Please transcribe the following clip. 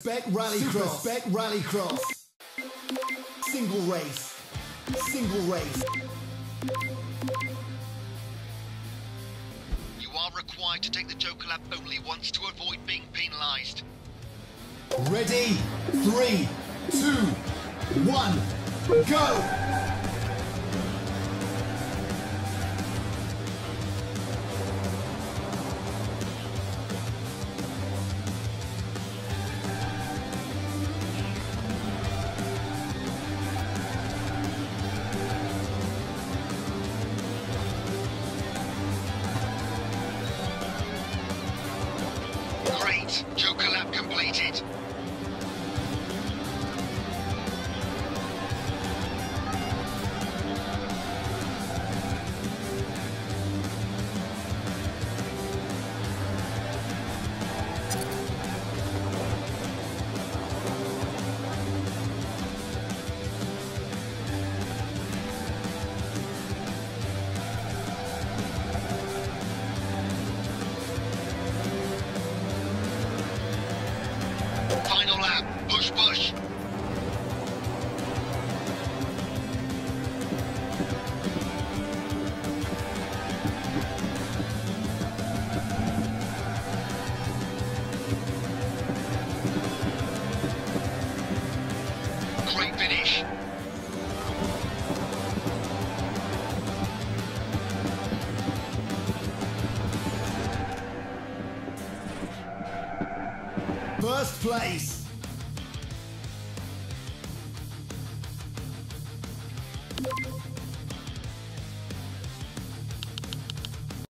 Spec Rallycross. Spec Rallycross. Single race. Single race. You are required to take the Joker lap only once to avoid being penalised. Ready? Three, two, one, go! Great. Joker lap completed. Push, push. Great finish. First place.